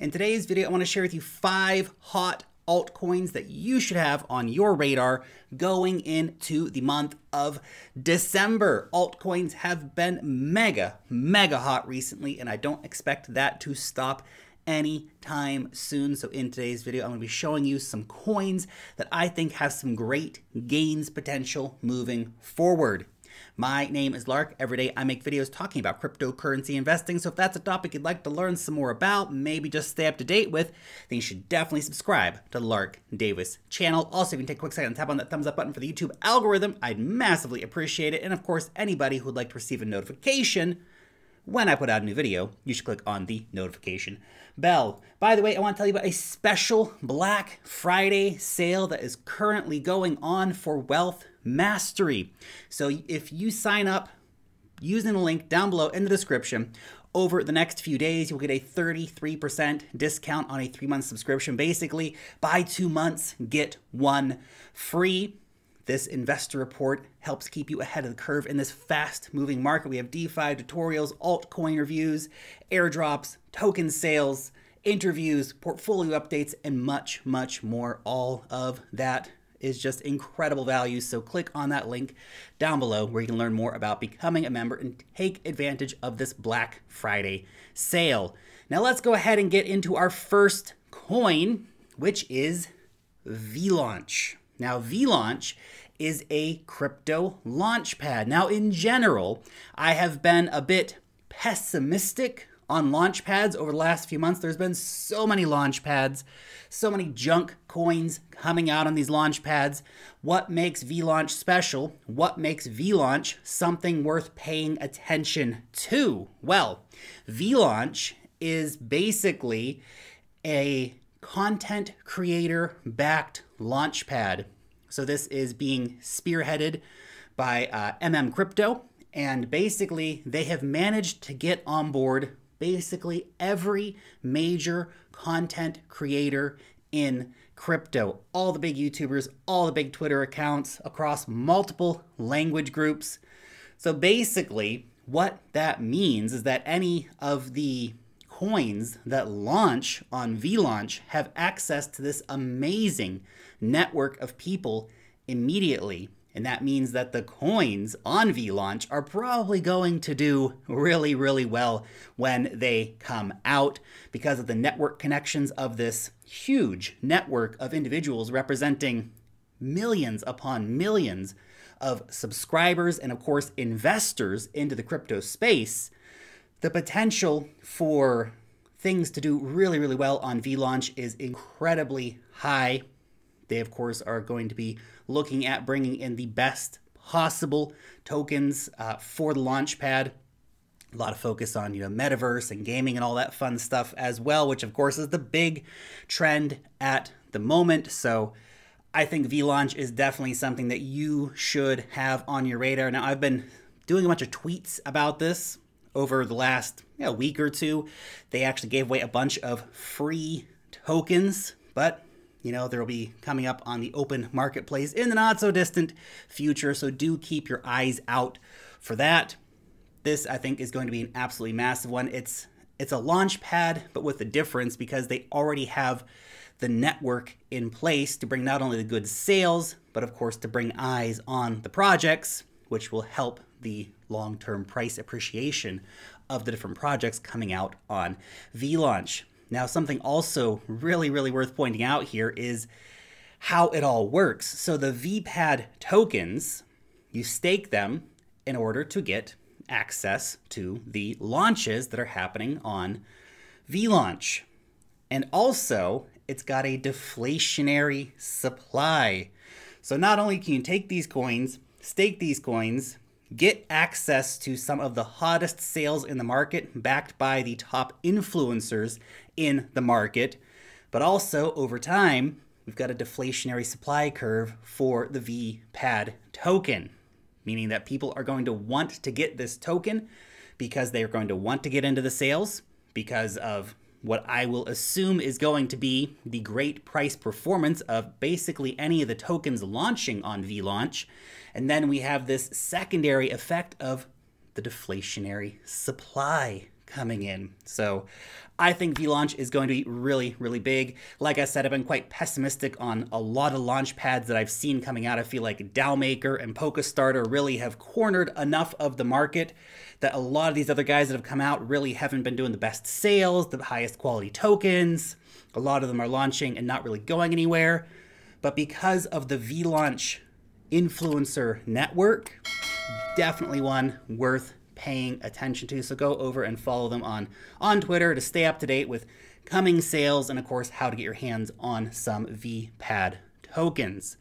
In today's video, I want to share with you five hot altcoins that you should have on your radar going into the month of December. Altcoins have been mega, mega hot recently, and I don't expect that to stop anytime soon. So in today's video, I'm going to be showing you some coins that I think have some great gains potential moving forward. My name is Lark. Every day I make videos talking about cryptocurrency investing. So if that's a topic you'd like to learn some more about, maybe just stay up to date with, then you should definitely subscribe to the Lark Davis channel. Also, if you can take a quick second and tap on that thumbs up button for the YouTube algorithm, I'd massively appreciate it. And of course, anybody who'd like to receive a notification when I put out a new video, you should click on the notification bell. By the way, I want to tell you about a special Black Friday sale that is currently going on for Wealth Mastery. So if you sign up using the link down below in the description, over the next few days, you'll get a 33% discount on a three month subscription. Basically, buy two months, get one free. This investor report helps keep you ahead of the curve in this fast moving market. We have DeFi tutorials, altcoin reviews, airdrops, token sales, interviews, portfolio updates, and much, much more. All of that is just incredible value. So click on that link down below where you can learn more about becoming a member and take advantage of this Black Friday sale. Now let's go ahead and get into our first coin, which is VLaunch. Now, VLaunch is a crypto launch pad. Now, in general, I have been a bit pessimistic on launch pads over the last few months. There's been so many launch pads, so many junk coins coming out on these launch pads. What makes VLaunch special? What makes VLaunch something worth paying attention to? Well, VLaunch is basically a content creator backed launchpad. So this is being spearheaded by uh, MM Crypto. And basically, they have managed to get on board basically every major content creator in crypto. All the big YouTubers, all the big Twitter accounts across multiple language groups. So basically, what that means is that any of the coins that launch on VLaunch have access to this amazing network of people immediately. And that means that the coins on VLaunch are probably going to do really, really well when they come out because of the network connections of this huge network of individuals representing millions upon millions of subscribers and, of course, investors into the crypto space the potential for things to do really, really well on VLaunch is incredibly high. They, of course, are going to be looking at bringing in the best possible tokens uh, for the Launchpad. A lot of focus on you know metaverse and gaming and all that fun stuff as well, which of course is the big trend at the moment. So I think VLaunch is definitely something that you should have on your radar. Now I've been doing a bunch of tweets about this over the last you know, week or two. They actually gave away a bunch of free tokens, but you know, there will be coming up on the open marketplace in the not so distant future. So do keep your eyes out for that. This, I think, is going to be an absolutely massive one. It's it's a launch pad, but with a difference because they already have the network in place to bring not only the good sales, but of course to bring eyes on the projects, which will help the long term price appreciation of the different projects coming out on VLaunch. Now, something also really, really worth pointing out here is how it all works. So, the VPAD tokens, you stake them in order to get access to the launches that are happening on VLaunch. And also, it's got a deflationary supply. So, not only can you take these coins, stake these coins, get access to some of the hottest sales in the market backed by the top influencers in the market. But also, over time, we've got a deflationary supply curve for the VPAD token, meaning that people are going to want to get this token because they are going to want to get into the sales because of what I will assume is going to be the great price performance of basically any of the tokens launching on VLaunch. And then we have this secondary effect of the deflationary supply coming in. So I think VLaunch is going to be really, really big. Like I said, I've been quite pessimistic on a lot of launch pads that I've seen coming out. I feel like DAOmaker and Polkastarter really have cornered enough of the market that a lot of these other guys that have come out really haven't been doing the best sales, the highest quality tokens. A lot of them are launching and not really going anywhere. But because of the VLaunch influencer network, definitely one worth paying attention to. So go over and follow them on, on Twitter to stay up to date with coming sales and, of course, how to get your hands on some VPAD tokens.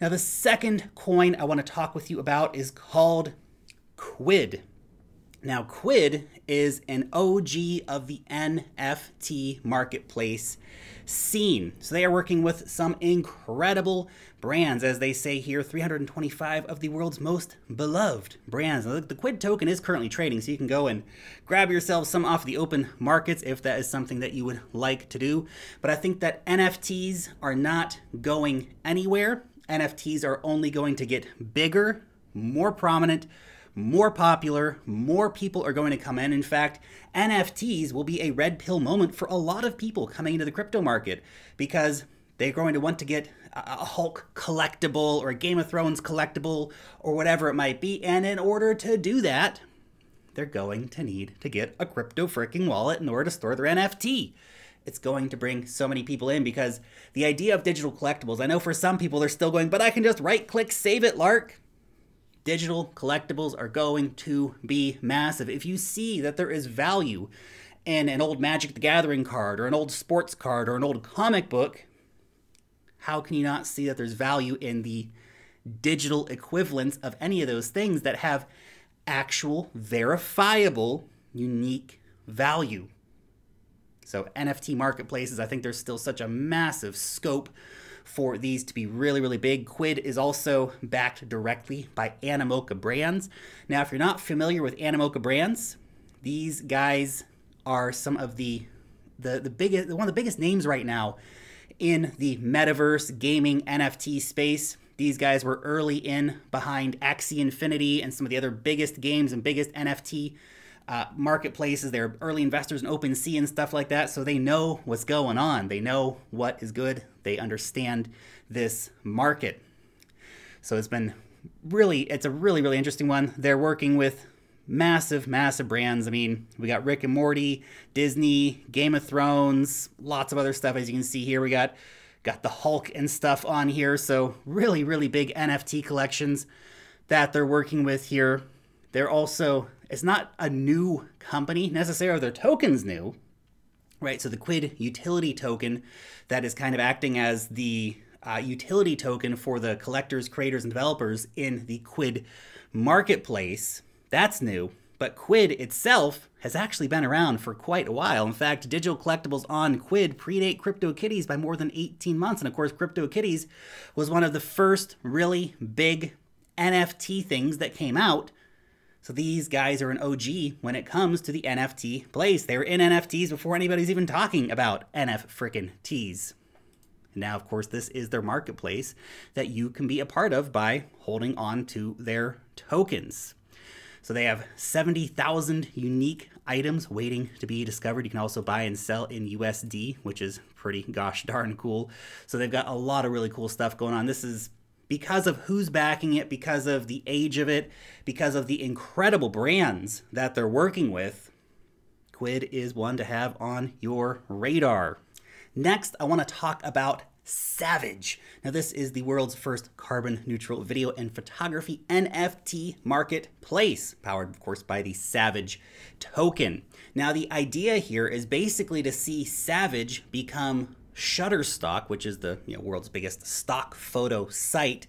Now, the second coin I want to talk with you about is called Quidd. Now, Quidd is an OG of the NFT marketplace scene. So they are working with some incredible brands, as they say here 325 of the world's most beloved brands. Now, the Quidd token is currently trading, so you can go and grab yourself some off the open markets if that is something that you would like to do. But I think that NFTs are not going anywhere. NFTs are only going to get bigger, more prominent more popular, more people are going to come in. In fact, NFTs will be a red pill moment for a lot of people coming into the crypto market because they're going to want to get a Hulk collectible or a Game of Thrones collectible or whatever it might be. And in order to do that, they're going to need to get a crypto freaking wallet in order to store their NFT. It's going to bring so many people in because the idea of digital collectibles, I know for some people they're still going, but I can just right click, save it, Lark digital collectibles are going to be massive. If you see that there is value in an old Magic the Gathering card or an old sports card or an old comic book, how can you not see that there's value in the digital equivalents of any of those things that have actual, verifiable, unique value? So, NFT marketplaces, I think there's still such a massive scope for these to be really, really big. Quidd is also backed directly by Animoca Brands. Now, if you're not familiar with Animoca Brands, these guys are some of the the, the biggest one of the biggest names right now in the metaverse gaming NFT space. These guys were early in behind Axie Infinity and some of the other biggest games and biggest NFT uh, marketplaces. They're early investors in OpenSea and stuff like that, so they know what's going on. They know what is good. They understand this market. So it's been really, it's a really, really interesting one. They're working with massive, massive brands. I mean, we got Rick and Morty, Disney, Game of Thrones, lots of other stuff. As you can see here, we got got the Hulk and stuff on here. So really, really big NFT collections that they're working with here. They're also it's not a new company necessarily. Their token's new, right? So the Quidd utility token that is kind of acting as the uh, utility token for the collectors, creators, and developers in the Quidd marketplace, that's new. But Quidd itself has actually been around for quite a while. In fact, digital collectibles on Quidd predate CryptoKitties by more than 18 months. And of course, CryptoKitties was one of the first really big NFT things that came out so these guys are an OG when it comes to the NFT place. They were in NFTs before anybody's even talking about NF frickin' T's. Now, of course, this is their marketplace that you can be a part of by holding on to their tokens. So they have 70,000 unique items waiting to be discovered. You can also buy and sell in USD, which is pretty gosh darn cool. So they've got a lot of really cool stuff going on. This is because of who's backing it, because of the age of it, because of the incredible brands that they're working with, Quidd is one to have on your radar. Next, I want to talk about Savage. Now, this is the world's first carbon neutral video and photography NFT marketplace, powered, of course, by the Savage token. Now, the idea here is basically to see Savage become Shutterstock, which is the you know, world's biggest stock photo site,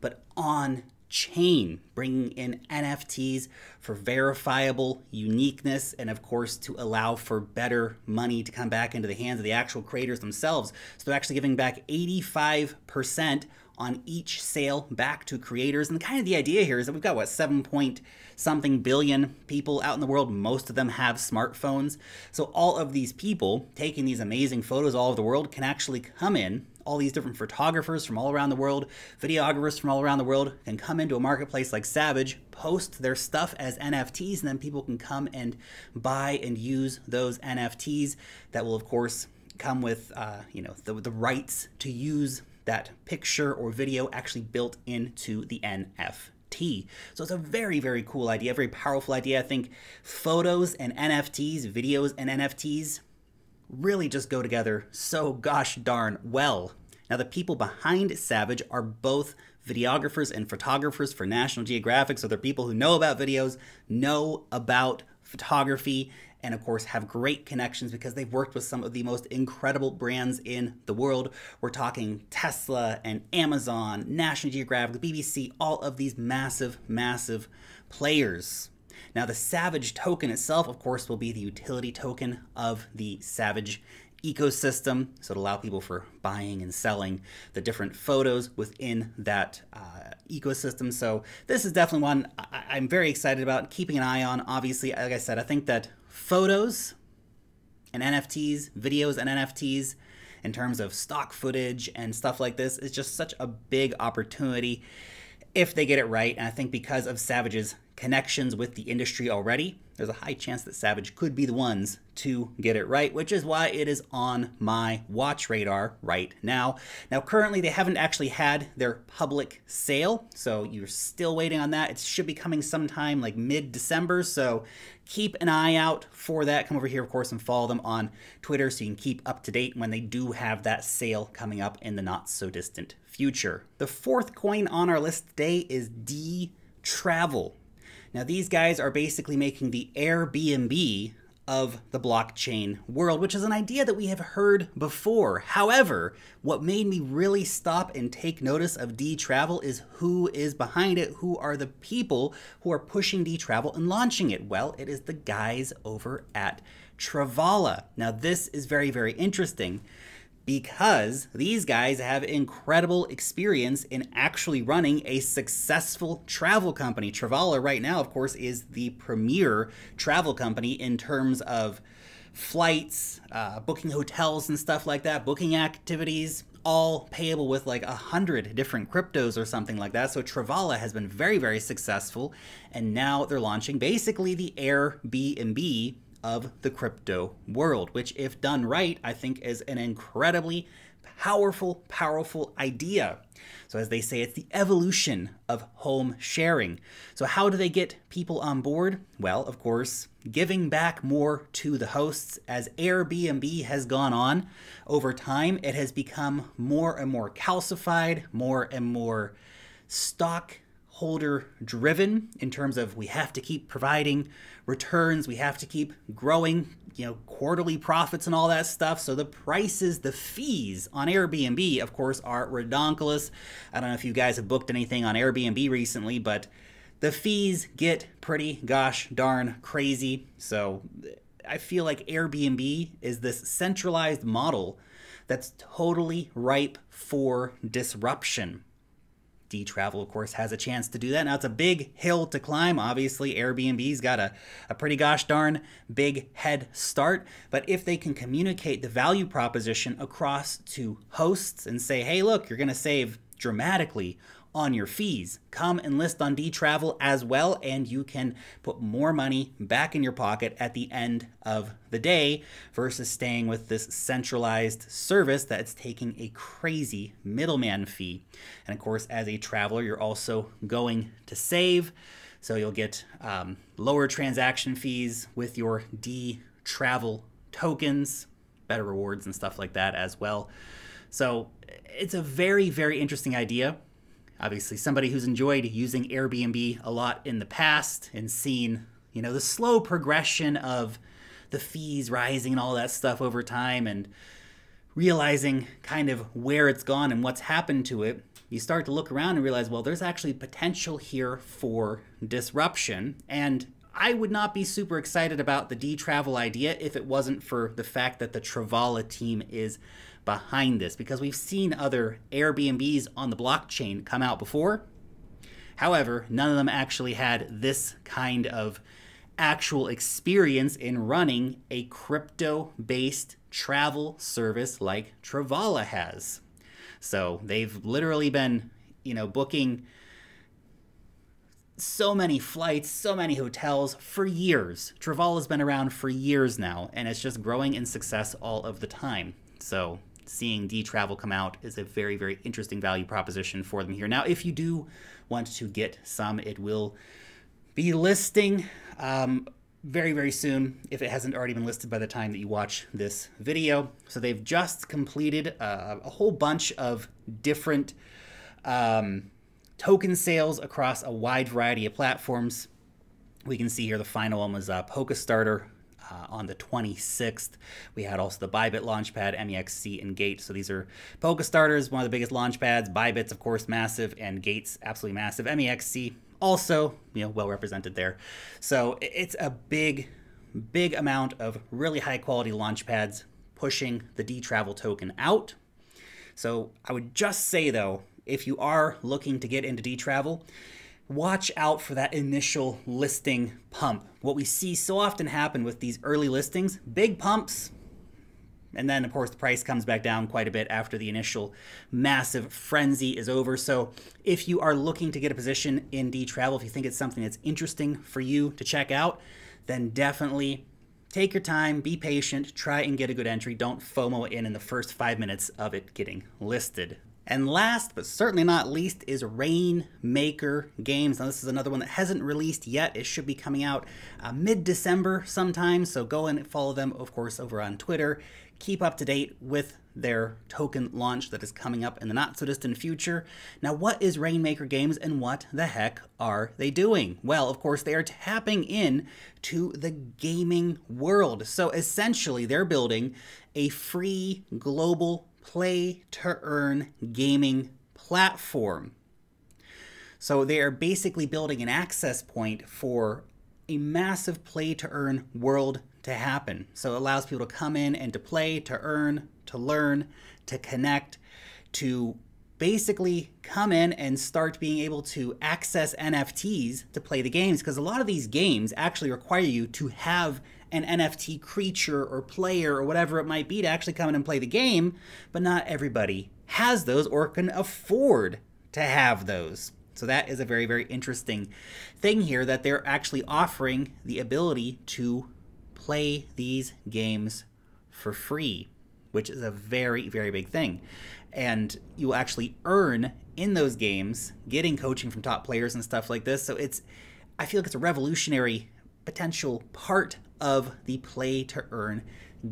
but on chain, bringing in NFTs for verifiable uniqueness and, of course, to allow for better money to come back into the hands of the actual creators themselves. So they're actually giving back 85% on each sale back to creators. And kind of the idea here is that we've got what, 7 point something billion people out in the world. Most of them have smartphones. So all of these people taking these amazing photos all over the world can actually come in all these different photographers from all around the world, videographers from all around the world can come into a marketplace like Savage, post their stuff as NFTs, and then people can come and buy and use those NFTs. That will, of course, come with uh, you know the, the rights to use that picture or video actually built into the NFT. So it's a very, very cool idea, very powerful idea. I think photos and NFTs, videos and NFTs really just go together so gosh darn well. Now, the people behind Savage are both videographers and photographers for National Geographic, so they're people who know about videos, know about photography, and of course have great connections because they've worked with some of the most incredible brands in the world. We're talking Tesla and Amazon, National Geographic, BBC, all of these massive, massive players. Now, the Savage token itself, of course, will be the utility token of the Savage ecosystem. So it'll allow people for buying and selling the different photos within that uh, ecosystem. So this is definitely one I- am very excited about, keeping an eye on. Obviously, like I said, I think that photos and NFTs, videos and NFTs, in terms of stock footage and stuff like this, is just such a big opportunity if they get it right. And I think because of Savage's connections with the industry already, there's a high chance that Savage could be the ones to get it right, which is why it is on my watch radar right now. Now, currently, they haven't actually had their public sale, so you're still waiting on that. It should be coming sometime like mid December, so keep an eye out for that. Come over here, of course, and follow them on Twitter so you can keep up to date when they do have that sale coming up in the not so distant future. The fourth coin on our list today is D Travel. Now, these guys are basically making the Airbnb of the blockchain world, which is an idea that we have heard before. However, what made me really stop and take notice of dTravel is who is behind it, who are the people who are pushing dTravel and launching it. Well, it is the guys over at Travala. Now, this is very, very interesting because these guys have incredible experience in actually running a successful travel company. Travala, right now, of course, is the premier travel company in terms of flights, uh, booking hotels and stuff like that, booking activities, all payable with like a hundred different cryptos or something like that. So Travala has been very, very successful, and now they're launching basically the Airbnb of the crypto world, which, if done right, I think is an incredibly powerful, powerful idea. So, as they say, it's the evolution of home sharing. So, how do they get people on board? Well, of course, giving back more to the hosts. As Airbnb has gone on over time, it has become more and more calcified, more and more stock holder driven in terms of we have to keep providing returns, we have to keep growing, you know, quarterly profits and all that stuff. So the prices, the fees on Airbnb, of course, are redonkulous. I don't know if you guys have booked anything on Airbnb recently, but the fees get pretty gosh darn crazy. So I feel like Airbnb is this centralized model that's totally ripe for disruption. dTravel, of course, has a chance to do that. Now, it's a big hill to climb. Obviously, Airbnb's got a, a pretty gosh darn big head start. But if they can communicate the value proposition across to hosts and say, hey, look, you're going to save dramatically on your fees. Come and list on dTravel as well, and you can put more money back in your pocket at the end of the day versus staying with this centralized service that's taking a crazy middleman fee. And of course, as a traveler, you're also going to save. So you'll get um, lower transaction fees with your D Travel tokens, better rewards, and stuff like that as well. So it's a very, very interesting idea obviously somebody who's enjoyed using Airbnb a lot in the past and seen, you know, the slow progression of the fees rising and all that stuff over time and realizing kind of where it's gone and what's happened to it, you start to look around and realize, well, there's actually potential here for disruption. And I would not be super excited about the dTravel idea if it wasn't for the fact that the Travala team is behind this, because we've seen other Airbnbs on the blockchain come out before. However, none of them actually had this kind of actual experience in running a crypto based travel service like Travala has. So they've literally been, you know, booking so many flights, so many hotels for years. Travala's been around for years now, and it's just growing in success all of the time. So seeing dTravel come out is a very, very interesting value proposition for them here. Now, if you do want to get some, it will be listing um, very, very soon if it hasn't already been listed by the time that you watch this video. So they've just completed uh, a whole bunch of different um, token sales across a wide variety of platforms. We can see here the final one was uh, Polkastarter uh, on the 26th. We had also the Bybit Launchpad, MEXC, and Gate. So these are Polkastarters, one of the biggest launchpads. Bybit's, of course, massive, and Gate's absolutely massive. MEXC also, you know, well represented there. So it's a big, big amount of really high quality launchpads pushing the dTravel token out. So I would just say though, if you are looking to get into dTravel, watch out for that initial listing pump. What we see so often happen with these early listings, big pumps, and then, of course, the price comes back down quite a bit after the initial massive frenzy is over. So, if you are looking to get a position in dTravel, if you think it's something that's interesting for you to check out, then definitely take your time, be patient, try and get a good entry. Don't FOMO in in the first five minutes of it getting listed. And last but certainly not least is Rainmaker Games. Now, this is another one that hasn't released yet. It should be coming out uh, mid December sometime. So go and follow them, of course, over on Twitter keep up to date with their token launch that is coming up in the not so distant future. Now, what is Rainmaker Games and what the heck are they doing? Well, of course, they are tapping in to the gaming world. So essentially, they're building a free global play to earn gaming platform. So they are basically building an access point for a massive play to earn world to happen. So it allows people to come in and to play, to earn, to learn, to connect, to basically come in and start being able to access NFTs to play the games because a lot of these games actually require you to have an NFT creature or player or whatever it might be to actually come in and play the game, but not everybody has those or can afford to have those. So that is a very, very interesting thing here that they're actually offering the ability to play these games for free, which is a very, very big thing. And you will actually earn in those games getting coaching from top players and stuff like this. So it's, I feel like it's a revolutionary potential part of the play to earn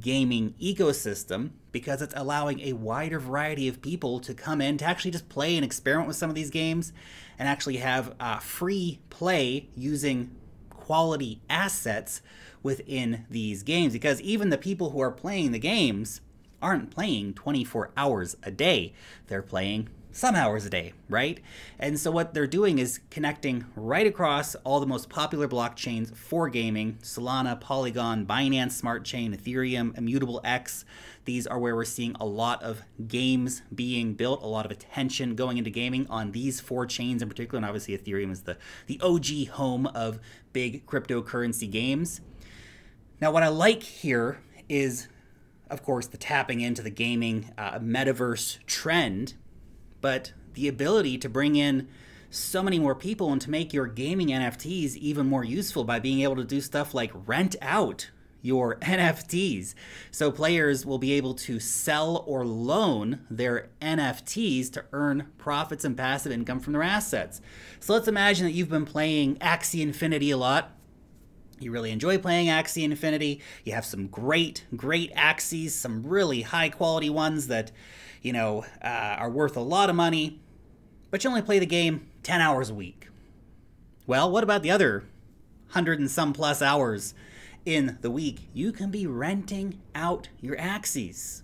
gaming ecosystem because it's allowing a wider variety of people to come in to actually just play and experiment with some of these games and actually have uh, free play using quality assets within these games because even the people who are playing the games aren't playing 24 hours a day. They're playing some hours a day, right? And so what they're doing is connecting right across all the most popular blockchains for gaming Solana, Polygon, Binance Smart Chain, Ethereum, Immutable X. These are where we're seeing a lot of games being built, a lot of attention going into gaming on these four chains in particular. And obviously, Ethereum is the, the OG home of big cryptocurrency games. Now, what I like here is, of course, the tapping into the gaming uh, metaverse trend, but the ability to bring in so many more people and to make your gaming NFTs even more useful by being able to do stuff like rent out your NFTs. So players will be able to sell or loan their NFTs to earn profits and passive income from their assets. So let's imagine that you've been playing Axie Infinity a lot you really enjoy playing Axie Infinity. You have some great, great Axies, some really high quality ones that, you know, uh, are worth a lot of money, but you only play the game 10 hours a week. Well, what about the other 100 and some plus hours in the week? You can be renting out your Axies.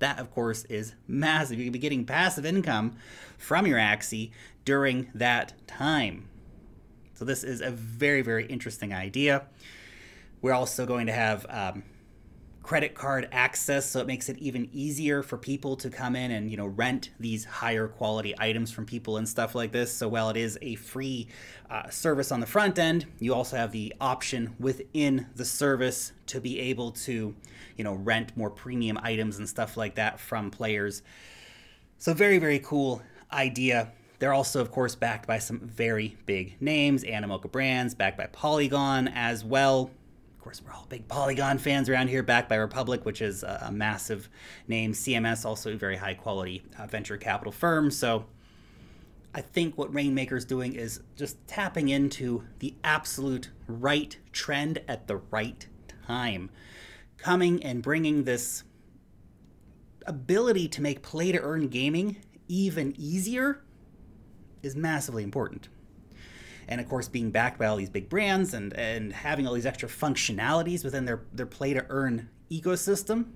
That, of course, is massive. You can be getting passive income from your Axie during that time. So this is a very, very interesting idea. We're also going to have um, credit card access, so it makes it even easier for people to come in and you know rent these higher quality items from people and stuff like this. So while it is a free uh, service on the front end, you also have the option within the service to be able to you know rent more premium items and stuff like that from players. So very very cool idea. They're also, of course, backed by some very big names, Animoca Brands, backed by Polygon as well course, we're all big Polygon fans around here, backed by Republic, which is a, a massive name. CMS, also a very high quality uh, venture capital firm. So I think what Rainmaker is doing is just tapping into the absolute right trend at the right time. Coming and bringing this ability to make play to earn gaming even easier is massively important and of course being backed by all these big brands and and having all these extra functionalities within their their play to earn ecosystem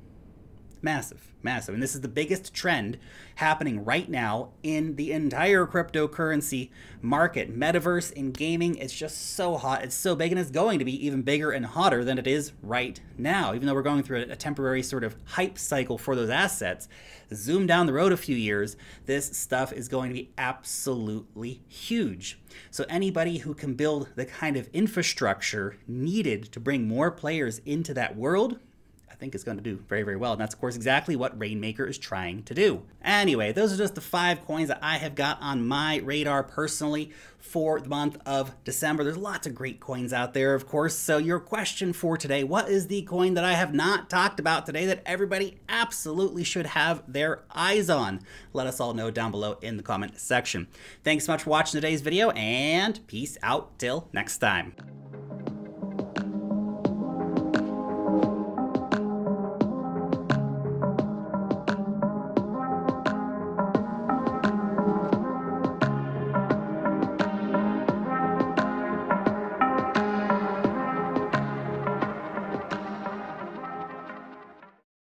massive massive. And this is the biggest trend happening right now in the entire cryptocurrency market. Metaverse in gaming it's just so hot. It's so big and it's going to be even bigger and hotter than it is right now. Even though we're going through a, temporary sort of hype cycle for those assets zoom down the road a few years this stuff is going to be absolutely huge. So anybody who can build the kind of infrastructure needed to bring more players into that world think is going to do very, very well. And that's, of course, exactly what Rainmaker is trying to do. Anyway, those are just the five coins that I have got on my radar personally for the month of December. There's lots of great coins out there, of course. So, your question for today what is the coin that I have not talked about today that everybody absolutely should have their eyes on? Let us all know down below in the comment section. Thanks so much for watching today's video, and peace out till next time.